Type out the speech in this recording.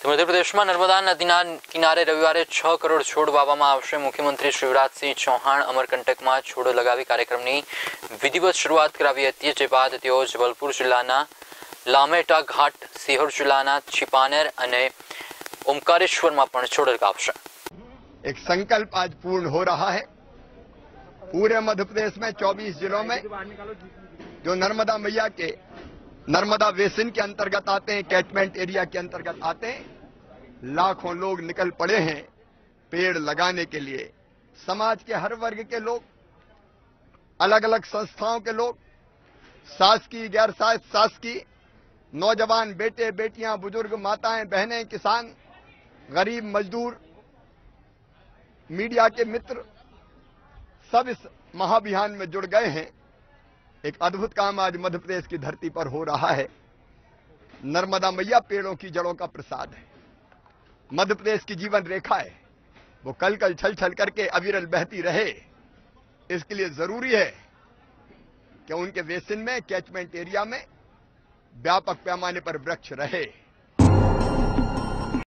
તો મધ્યપ્રદેશમાં નર્મદા નદીના કિનારે રવિવારે છ કરોડ છોડ વાવવામાં આવશે મુખ્યમંત્રી શિવરાજસિંહ ચૌહાણ અમરકંટકમાં છોડ લગાવી કાર્યક્રમની વિધિવત શરૂઆત કરાવી હતી જે બાદ તેઓ જબલપુર જિલ્લાના લામેટા ઘાટ સિહોર જિલ્લાના छिपानेर અને ઓમકારેશ્વરમાં પણ છોડ લગાવશે एक संकल्प आज पूर्ण हो रहा है पूरे मध्य प्रदेश में 24 जिलों में जो नर्मदा मैया के नर्मदा बेसिन के अंतर्गत आते हैं कैटमेंट एरिया के अंतर्गत आते हैं। लाखों लोग निकल पड़े हैं पेड़ लगाने के लिए। समाज के हर वर्ग के लोग अलग अलग संस्थाओं के लोग, शासकीय गैर शासकीय, नौजवान बेटे, बेटियाँ, बुज़ुर्ग, माताएँ, बहनें, किसान, गरीब, मजदूर, मीडिया के मित्र, सब इस महाभियान में जुड़ गए हैं। एक अद्भुत काम आज मध्य प्रदेश की धरती पर हो रहा है। नर्मदा मैया पेड़ों की जड़ों का प्रसाद है। मध्य प्रदेश की जीवन रेखा है। वो कल कल छल छल करके अविरल बहती रहे। इसके लिए ज़रूरी है कि उनके बेसिन में, कैचमेंट एरिया में व्यापक पैमाने पर वृक्ष रहे।